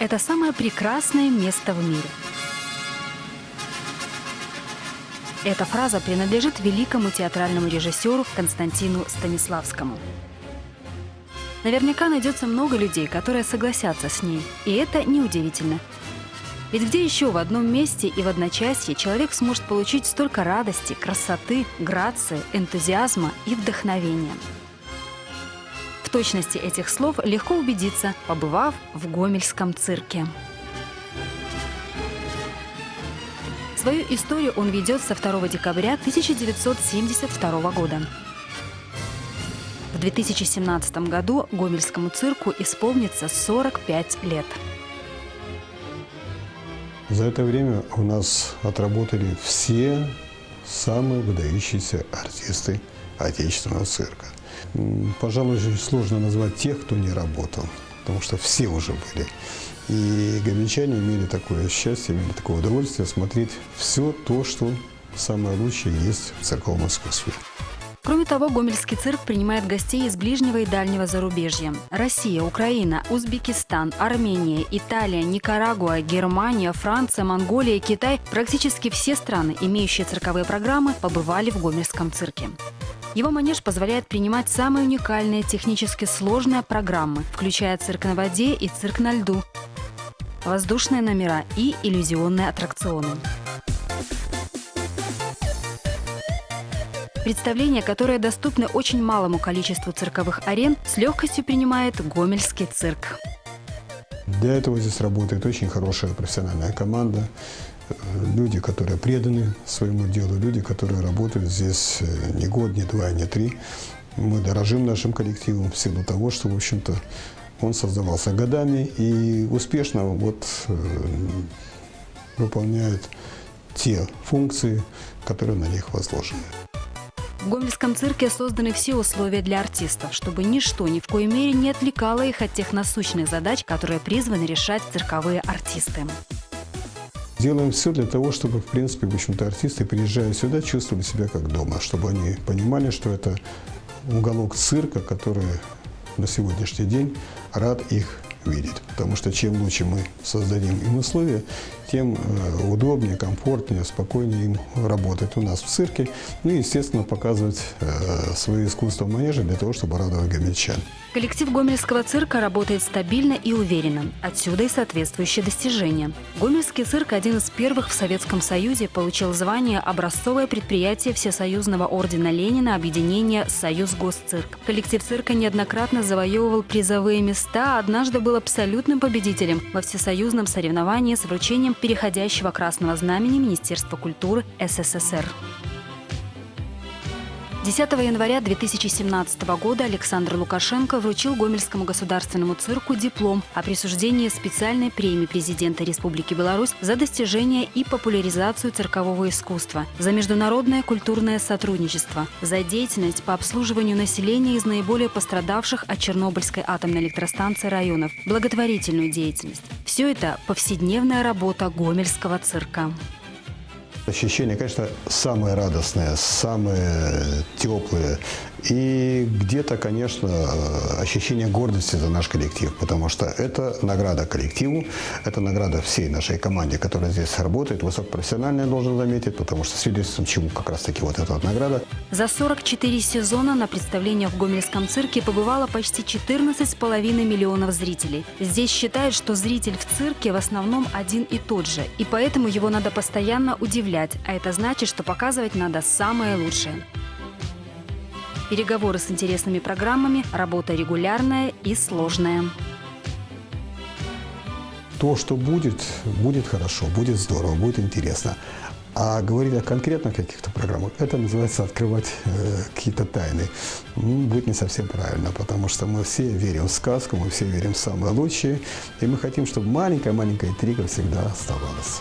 это самое прекрасное место в мире. Эта фраза принадлежит великому театральному режиссеру Константину Станиславскому. Наверняка найдется много людей, которые согласятся с ней, и это неудивительно. Ведь где еще в одном месте и в одночасье человек сможет получить столько радости, красоты, грации, энтузиазма и вдохновения? В точности этих слов легко убедиться, побывав в Гомельском цирке. Свою историю он ведет со 2 декабря 1972 года. В 2017 году Гомельскому цирку исполнится 45 лет. За это время у нас отработали все самые выдающиеся артисты отечественного цирка. Пожалуй, сложно назвать тех, кто не работал, потому что все уже были. И гомельчане имели такое счастье, имели такое удовольствие смотреть все то, что самое лучшее есть в церковном искусстве. Кроме того, Гомельский цирк принимает гостей из ближнего и дальнего зарубежья. Россия, Украина, Узбекистан, Армения, Италия, Никарагуа, Германия, Франция, Монголия, Китай – практически все страны, имеющие цирковые программы, побывали в Гомельском цирке. Его манеж позволяет принимать самые уникальные технически сложные программы, включая цирк на воде и цирк на льду, воздушные номера и иллюзионные аттракционы. Представления, которые доступны очень малому количеству цирковых арен, с легкостью принимает Гомельский цирк. Для этого здесь работает очень хорошая профессиональная команда, э, люди, которые преданы своему делу, люди, которые работают здесь э, не год, не два, не три. Мы дорожим нашим коллективом в силу того, что, в общем-то, он создавался годами и успешно вот, э, выполняет те функции, которые на них возложены. В Гомельском цирке созданы все условия для артистов, чтобы ничто ни в коей мере не отвлекало их от тех насущных задач, которые призваны решать цирковые артисты. Делаем все для того, чтобы, в принципе, в общем-то, артисты, приезжая сюда, чувствовали себя как дома, чтобы они понимали, что это уголок цирка, который на сегодняшний день рад их видеть. Потому что чем лучше мы создадим им условия, тем э, удобнее, комфортнее, спокойнее им работать у нас в цирке. Ну и, естественно, показывать э, свои искусства в манеже для того, чтобы радовать гомельчан. Коллектив Гомельского цирка работает стабильно и уверенно. Отсюда и соответствующие достижения. Гомельский цирк один из первых в Советском Союзе получил звание «Образцовое предприятие Всесоюзного ордена Ленина объединения «Союз Госцирк». Коллектив цирка неоднократно завоевывал призовые места, однажды был абсолютным победителем во всесоюзном соревновании с вручением переходящего красного знамени Министерства культуры СССР. 10 января 2017 года Александр Лукашенко вручил Гомельскому государственному цирку диплом о присуждении специальной премии президента Республики Беларусь за достижение и популяризацию циркового искусства, за международное культурное сотрудничество, за деятельность по обслуживанию населения из наиболее пострадавших от Чернобыльской атомной электростанции районов, благотворительную деятельность. Все это повседневная работа Гомельского цирка. Ощущения, конечно, самые радостные, самые теплые. И где-то, конечно, ощущение гордости за наш коллектив, потому что это награда коллективу, это награда всей нашей команде, которая здесь работает, высокопрофессиональная, должен заметить, потому что свидетельством чему как раз-таки вот эта вот награда. За 44 сезона на представлениях в Гомельском цирке побывало почти 14,5 миллионов зрителей. Здесь считают, что зритель в цирке в основном один и тот же, и поэтому его надо постоянно удивлять, а это значит, что показывать надо самое лучшее. Переговоры с интересными программами, работа регулярная и сложная. То, что будет, будет хорошо, будет здорово, будет интересно. А говорить о конкретно каких-то программах, это называется открывать э, какие-то тайны. Ну, будет не совсем правильно, потому что мы все верим в сказку, мы все верим в самое лучшее, и мы хотим, чтобы маленькая-маленькая интрига всегда оставалась.